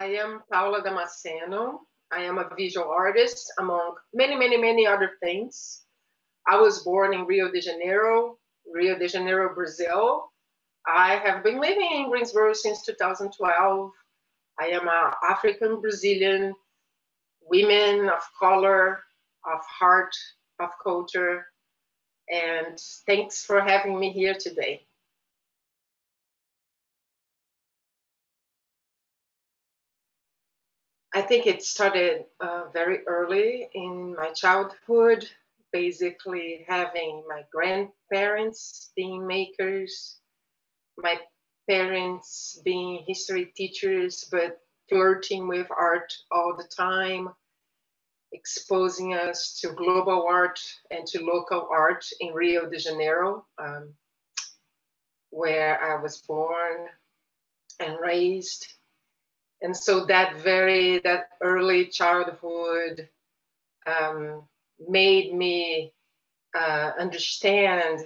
I am Paula Damasceno. I am a visual artist, among many, many, many other things. I was born in Rio de Janeiro, Rio de Janeiro, Brazil. I have been living in Greensboro since 2012. I am an African Brazilian, women of color, of heart, of culture. And thanks for having me here today. I think it started uh, very early in my childhood, basically having my grandparents being makers, my parents being history teachers, but flirting with art all the time, exposing us to global art and to local art in Rio de Janeiro, um, where I was born and raised and so that very that early childhood um, made me uh, understand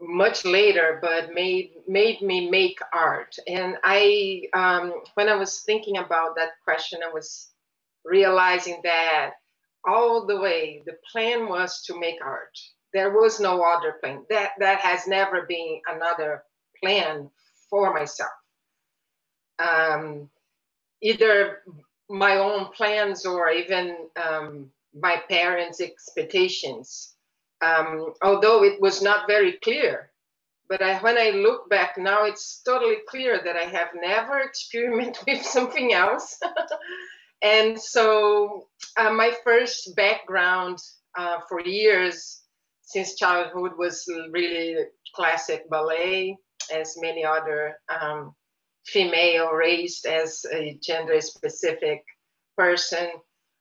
much later but made made me make art. And i um, when i was thinking about that question i was realizing that all the way the plan was to make art. There was no other plan. That that has never been another plan for myself. Um, either my own plans or even um, my parents' expectations. Um, although it was not very clear, but I, when I look back now, it's totally clear that I have never experimented with something else. and so, uh, my first background uh, for years since childhood was really classic ballet, as many other um, female raised as a gender specific person,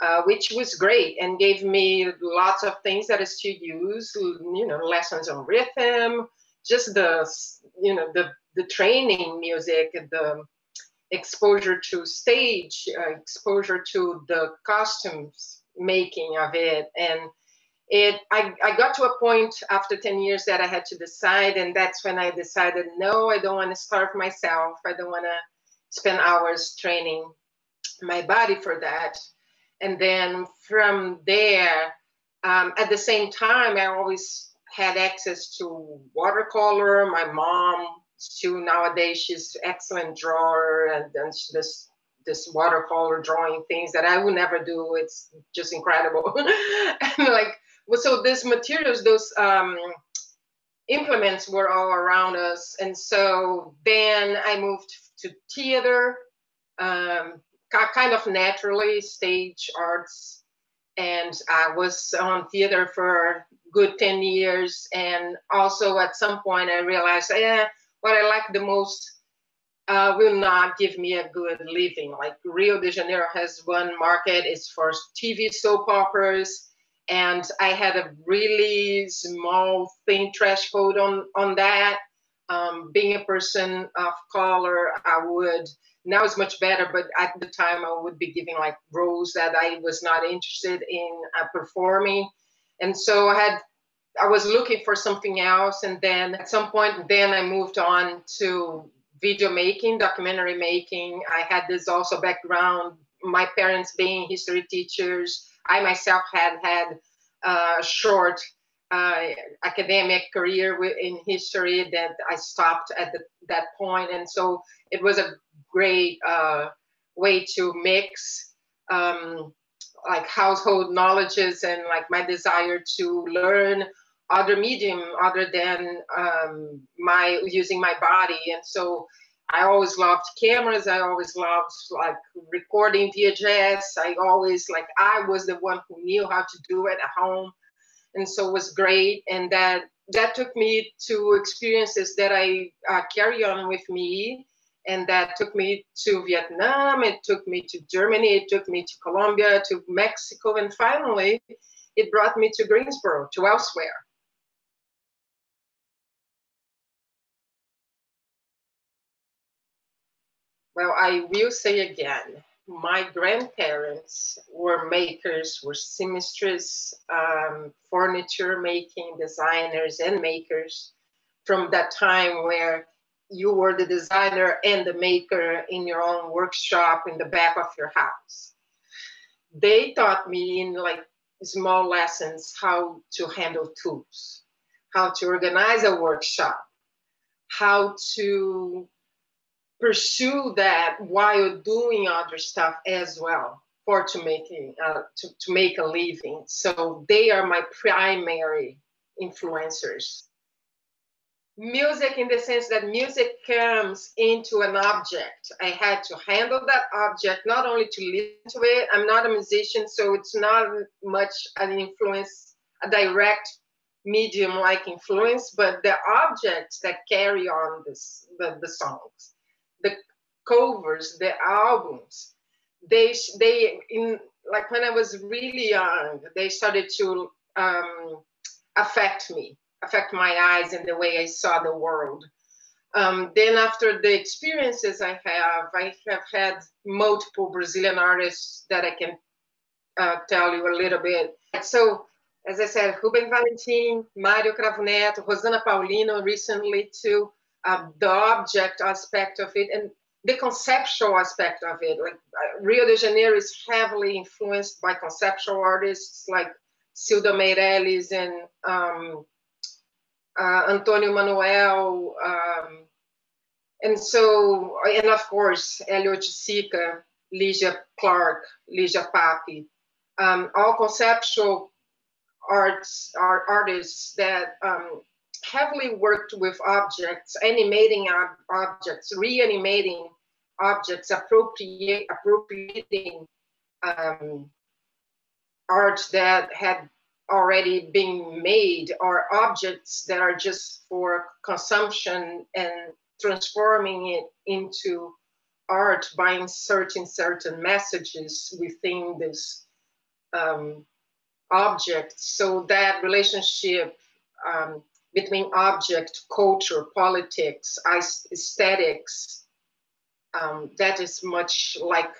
uh, which was great and gave me lots of things that I still use, you know, lessons on rhythm, just the, you know, the, the training music, the exposure to stage, uh, exposure to the costumes making of it. And it I, I got to a point after 10 years that i had to decide and that's when i decided no i don't want to starve myself. I don't want to spend hours training my body for that. And then from there um, at the same time i always had access to watercolor my mom still nowadays she's excellent drawer and, and this this watercolor drawing things that i would never do. It's just incredible. And like so these materials, those um, implements were all around us. And so then I moved to theater, um, kind of naturally, stage arts. And I was on theater for good 10 years. And also at some point I realized, yeah, what I like the most uh, will not give me a good living. Like Rio de Janeiro has one market, it's for TV soap operas and I had a really small, thin threshold on on that. Um, being a person of color, I would now it's much better, but at the time I would be giving like roles that I was not interested in uh, performing, and so I had I was looking for something else, and then at some point, then I moved on to video making, documentary making. I had this also background, my parents being history teachers I myself had had a short uh, academic career in history that I stopped at the, that point, and so it was a great uh, way to mix um, like household knowledges and like my desire to learn other medium other than um, my using my body, and so I always loved cameras. I always loved like recording VHS. I always like I was the one who knew how to do it at home, and so it was great. And that that took me to experiences that I uh, carry on with me, and that took me to Vietnam. It took me to Germany. It took me to Colombia, to Mexico, and finally, it brought me to Greensboro, to elsewhere. Well, I will say again, my grandparents were makers, were seamstresses, um, furniture making designers and makers from that time where you were the designer and the maker in your own workshop in the back of your house. They taught me in like small lessons how to handle tools, how to organize a workshop, how to pursue that while doing other stuff as well for to making uh, to, to make a living. So they are my primary influencers music in the sense that music comes into an object. I had to handle that object, not only to listen to it. I'm not a musician, so it's not much an influence, a direct medium like influence, but the objects that carry on this, the, the songs, the covers, the albums, they, they, in like when I was really young, they started to um, affect me affect my eyes and the way I saw the world. Um, then after the experiences I have, I have had multiple Brazilian artists that I can uh, tell you a little bit. So, as I said, Rubem Valentim, Mario Cravo Neto, Rosana Paulino recently too, the object aspect of it and the conceptual aspect of it. Like uh, Rio de Janeiro is heavily influenced by conceptual artists like Cildo Meireles and um, uh, Antonio Manuel, um, and so, and of course, Hélio Oiticica, Lygia Clark, Lygia Pape, um, all conceptual arts are artists that um, heavily worked with objects, animating ob objects, reanimating objects, appropriate, appropriating um, art that had already been made or objects that are just for consumption and transforming it into art by inserting certain messages within this um, object. So that relationship um, between object culture politics aesthetics um, that is much like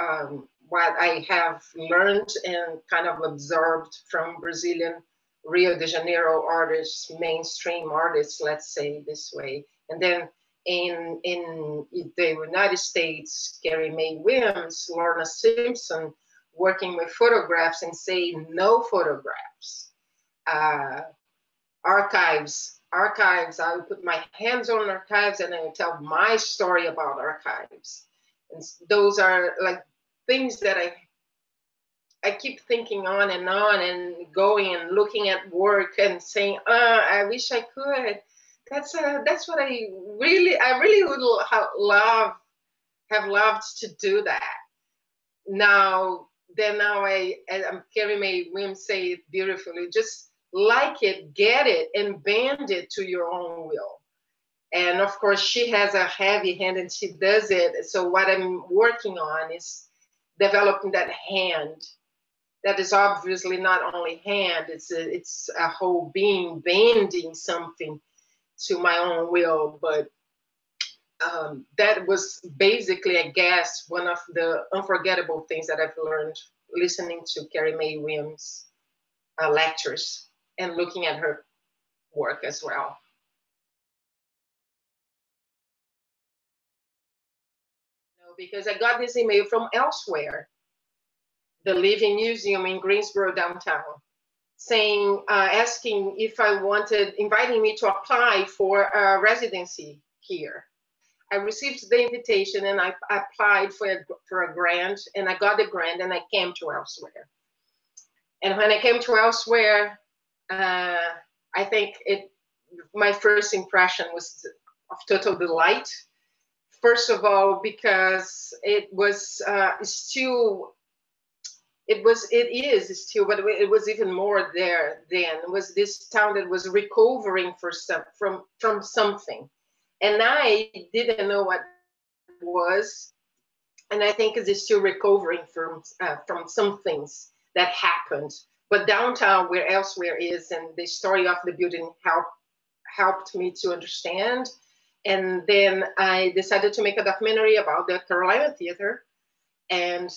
um, what I have learned and kind of observed from Brazilian Rio de Janeiro artists, mainstream artists, let's say this way. And then in, in the United States, Carrie Mae Weems, Lorna Simpson, working with photographs and say no photographs. Uh, archives, archives, I would put my hands on archives and I would tell my story about archives. And those are like things that I I keep thinking on and on and going and looking at work and saying, uh, I wish I could. That's uh, that's what I really I really would love have loved to do that. Now then now I I'm Carrie Mae Weems say it beautifully. Just like it, get it, and bend it to your own will. And of course, she has a heavy hand and she does it. So what I'm working on is developing that hand that is obviously not only hand it's a, it's a whole being bending something to my own will but um, that was basically i guess one of the unforgettable things that i've learned listening to carrie mae weems uh, lectures and looking at her work as well because I got this email from elsewhere, the Living Museum in Greensboro downtown, saying, uh, asking if I wanted, inviting me to apply for a residency here. I received the invitation and I applied for a, for a grant and I got the grant and I came to elsewhere. And when I came to elsewhere, uh, I think it, my first impression was of total delight. First of all because it was uh, still it was it is still but it was even more there then was this town that was recovering for some from from something. And i didn't know what it was and i think it's still recovering from uh, from some things that happened but downtown where elsewhere is and the story of the building helped helped me to understand and then I decided to make a documentary about the Carolina Theater. And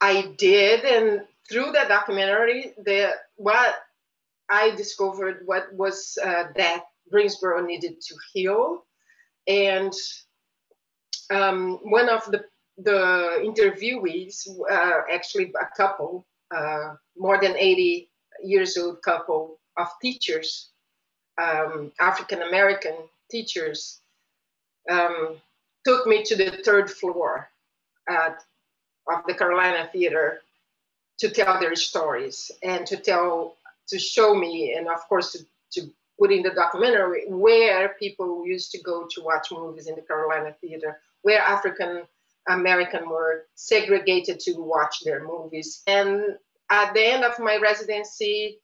I did. And through that documentary, the what I discovered what was uh, that Greensboro needed to heal. And um, one of the, the interviewees, uh, actually a couple, uh, more than 80 years old couple of teachers, um, African American teachers, um, took me to the third floor at, of the Carolina Theater to tell their stories and to tell, to show me, and of course to, to put in the documentary where people used to go to watch movies in the Carolina Theater, where African American were segregated to watch their movies. And at the end of my residency,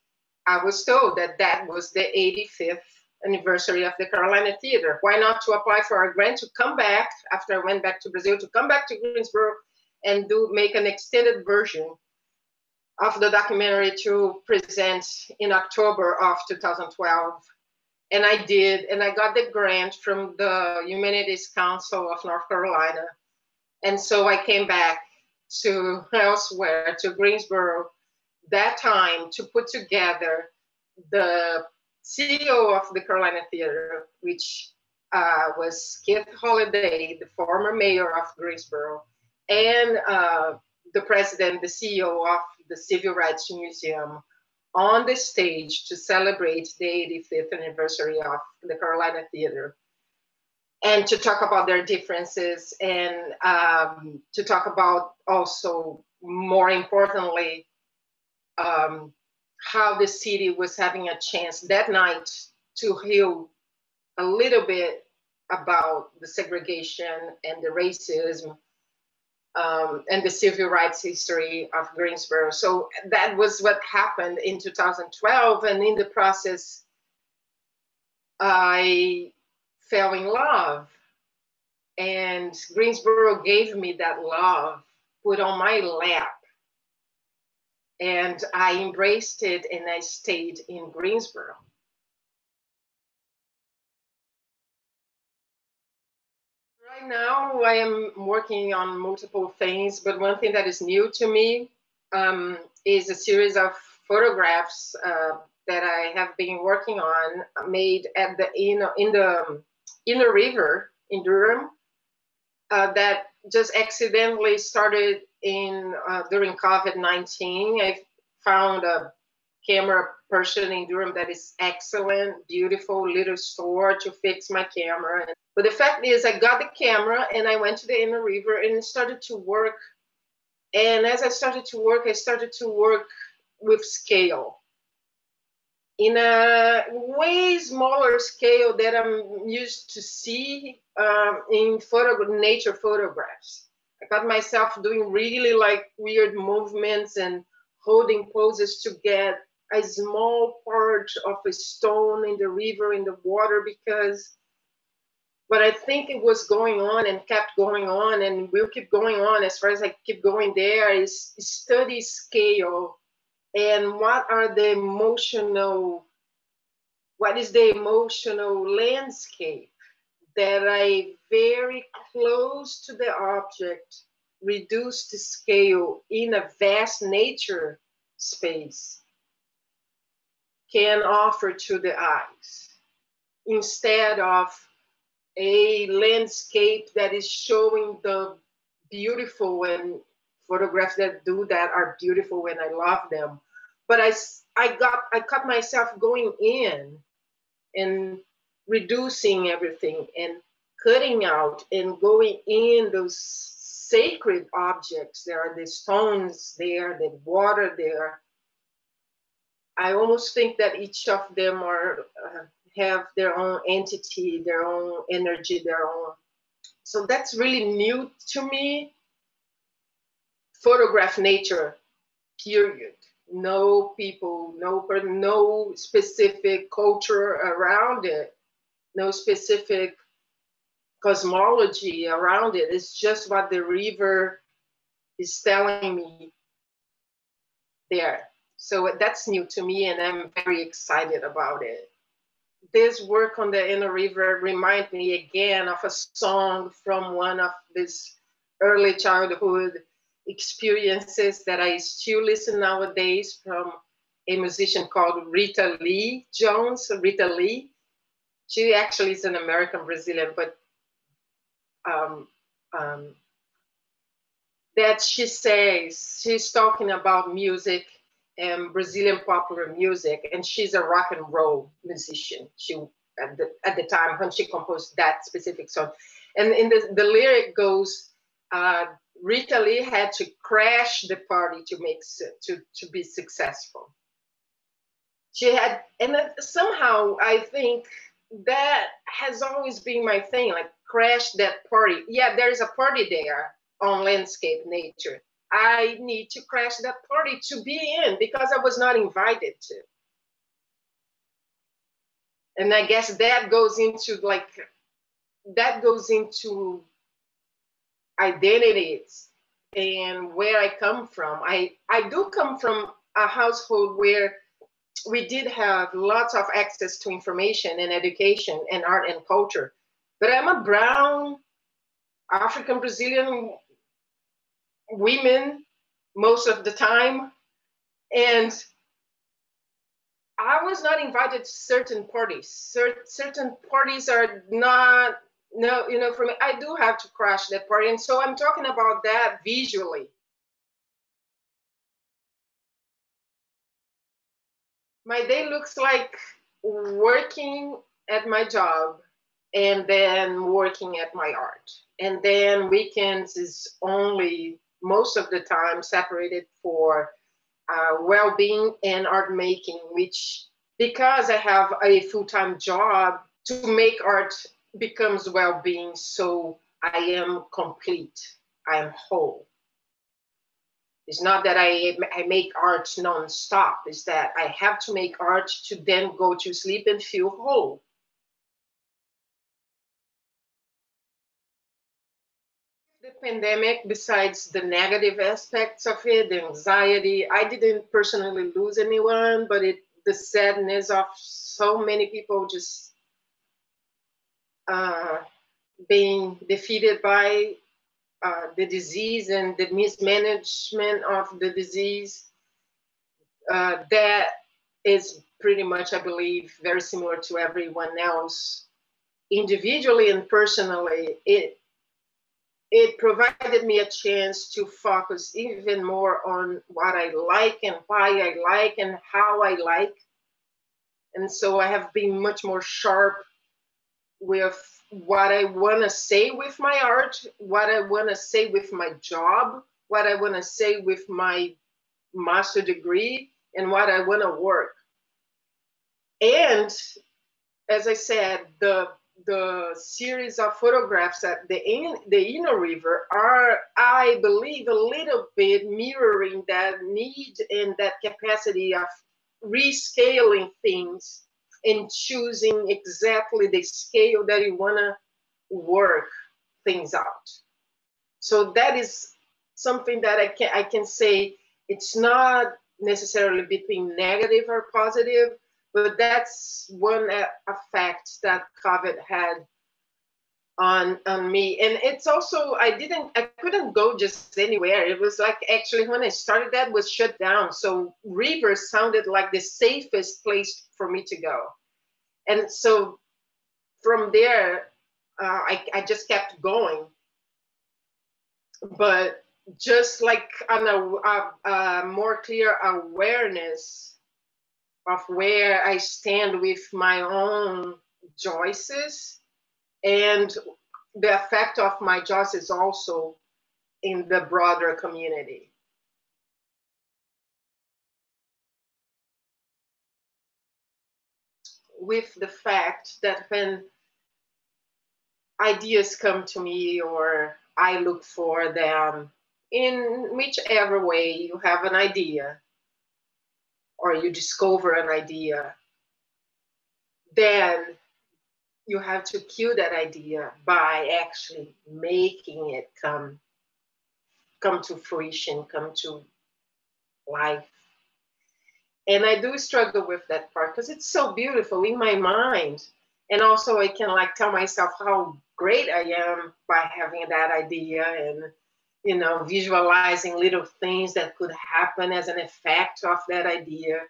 I was told that that was the 85th anniversary of the Carolina Theater. Why not to apply for a grant to come back after I went back to Brazil to come back to Greensboro and do make an extended version of the documentary to present in October of 2012. And I did, and I got the grant from the Humanities Council of North Carolina. And so I came back to elsewhere, to Greensboro, that time to put together the CEO of the Carolina Theater, which uh, was Keith Holliday, the former mayor of Greensboro, and uh, the president, the CEO of the Civil Rights Museum, on the stage to celebrate the 85th anniversary of the Carolina Theater and to talk about their differences and um, to talk about also, more importantly, um, how the city was having a chance that night to heal a little bit about the segregation and the racism um, and the civil rights history of Greensboro. So that was what happened in 2012. And in the process, I fell in love. And Greensboro gave me that love, put on my lap and I embraced it and I stayed in Greensboro. Right now, I am working on multiple things, but one thing that is new to me um, is a series of photographs uh, that I have been working on, made at the in, in the Eno River in Durham, uh, that just accidentally started in uh, during COVID nineteen. I found a camera person in Durham that is excellent, beautiful little store to fix my camera. But the fact is, I got the camera and I went to the Eno River and started to work. And as I started to work, I started to work with scale in a way smaller scale that I'm used to see um, in photo nature photographs. I got myself doing really like weird movements and holding poses to get a small part of a stone in the river in the water because but I think it was going on and kept going on and will keep going on as far as I keep going there is study scale and what are the emotional what is the emotional landscape that I very close to the object reduce the scale in a vast nature space can offer to the eyes instead of a landscape that is showing the beautiful and photographs that do that are beautiful and I love them. But I, I got, I cut myself going in and reducing everything and cutting out and going in those sacred objects. There are the stones there, the water there. I almost think that each of them are uh, have their own entity, their own energy, their own. So that's really new to me photograph nature, period. No people, no no specific culture around it, no specific cosmology around it. It's just what the river is telling me there. So that's new to me, and I'm very excited about it. This work on the Eno river reminds me again of a song from one of these early childhood experiences that I still listen nowadays from a musician called Rita Lee Jones. Rita Lee, she actually is an American Brazilian, but um, um, that she says she's talking about music and Brazilian popular music, and she's a rock and roll musician. She at the at the time when she composed that specific song, and in the the lyric goes, uh, Rita Lee had to crash the party to make to to be successful. She had, and somehow I think that has always been my thing, like crash that party. Yeah, there is a party there on landscape nature. I need to crash that party to be in because I was not invited to. And I guess that goes into like that goes into identities and where I come from. I I do come from a household where we did have lots of access to information and education and art and culture. But I'm a brown African Brazilian women most of the time. And I was not invited to certain parties. Cer- certain parties are not, no, you know, for me, I do have to crash that party. And so I'm talking about that visually. My day looks like working at my job and then working at my art. And then weekends is only most of the time separated for uh, well-being and art making which because i have a full-time job to make art becomes well-being so i am complete. I am whole. It's not that I, I make art non-stop. It's that i have to make art to then go to sleep and feel whole. The pandemic, besides the negative aspects of it, the anxiety, I didn't personally lose anyone, but it the sadness of so many people just uh, being defeated by uh, the disease and the mismanagement of the disease. Uh, that is pretty much, I believe, very similar to everyone else. Individually and personally, it it provided me a chance to focus even more on what I like and why I like and how I like. And so I have been much more sharp with what I want to say with my art, what I want to say with my job, what I want to say with my master degree, and what I want to work. And as I said, the the series of photographs at the in, the Eno River are, I believe, a little bit mirroring that need and that capacity of rescaling things and choosing exactly the scale that you want to work things out. So that is something that I can I can say it's not necessarily between negative or positive, but that's one uh, effect that COVID had on on me. And it's also i didn't i couldn't go just anywhere. It was like actually when i started that was shut down. So rivers sounded like the safest place for me to go. And so from there uh, I, I just kept going. But just like on a, a, a more clear awareness of where I stand with my own choices and the effect of my choices also in the broader community. With the fact that when ideas come to me or I look for them in whichever way you have an idea, or you discover an idea, then you have to kill that idea by actually making it come come to fruition, come to life. And I do struggle with that part because it's so beautiful in my mind. And also I can like tell myself how great I am by having that idea and you know, visualizing little things that could happen as an effect of that idea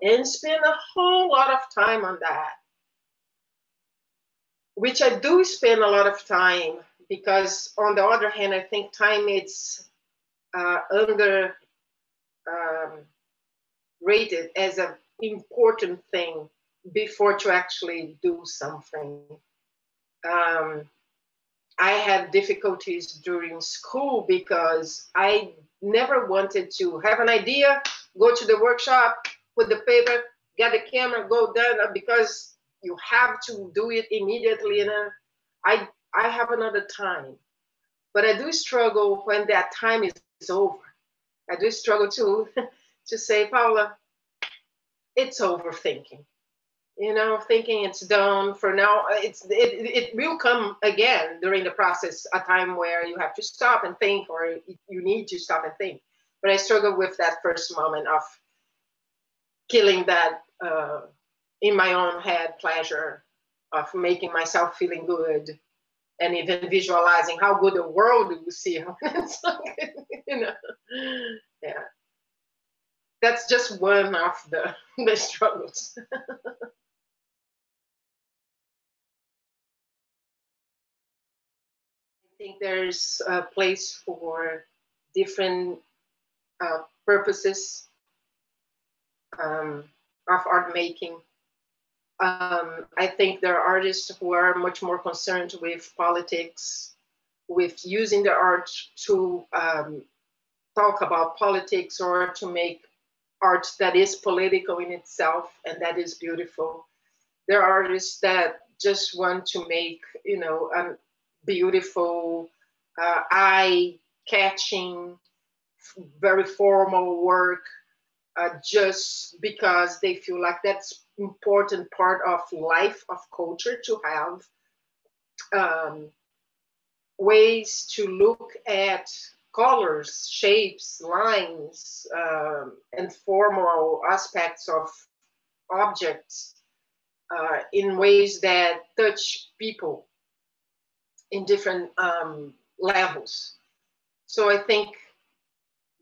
and spend a whole lot of time on that. Which I do spend a lot of time because on the other hand, I think time is uh, under um, rated as an important thing before to actually do something. Um, I had difficulties during school because I never wanted to have an idea, go to the workshop, put the paper, get the camera, go down because you have to do it immediately. And I I have another time, but I do struggle when that time is, is over. I do struggle to to say, Paula, it's overthinking. You know, thinking it's done for now. It's it, it will come again during the process, a time where you have to stop and think, or you need to stop and think. But I struggle with that first moment of killing that uh, in my own head pleasure of making myself feeling good and even visualizing how good the world will see you know? Yeah. That's just one of the, the struggles. I think there's a place for different uh, purposes um, of art making um, I think there are artists who are much more concerned with politics, with using the art to um, talk about politics or to make art that is political in itself and that is beautiful. There are artists that just want to make, you know, a beautiful, uh, eye-catching, very formal work uh, just because they feel like that's important part of life of culture to have um, ways to look at colors shapes lines um, and formal aspects of objects uh, in ways that touch people in different um, levels. So i think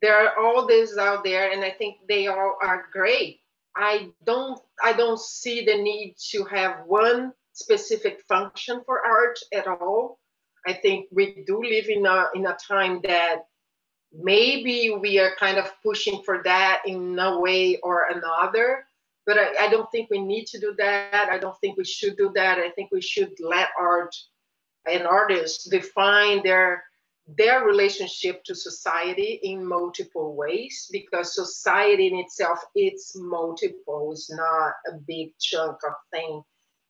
there are all these out there and i think they all are great i don't i don't see the need to have one specific function for art at all. I think we do live in a in a time that maybe we are kind of pushing for that in a way or another but I, I don't think we need to do that. I don't think we should do that. I think we should let art and artists define their their relationship to society in multiple ways because society in itself it's multiple. It's not a big chunk of thing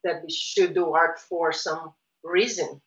that we should do art for some reason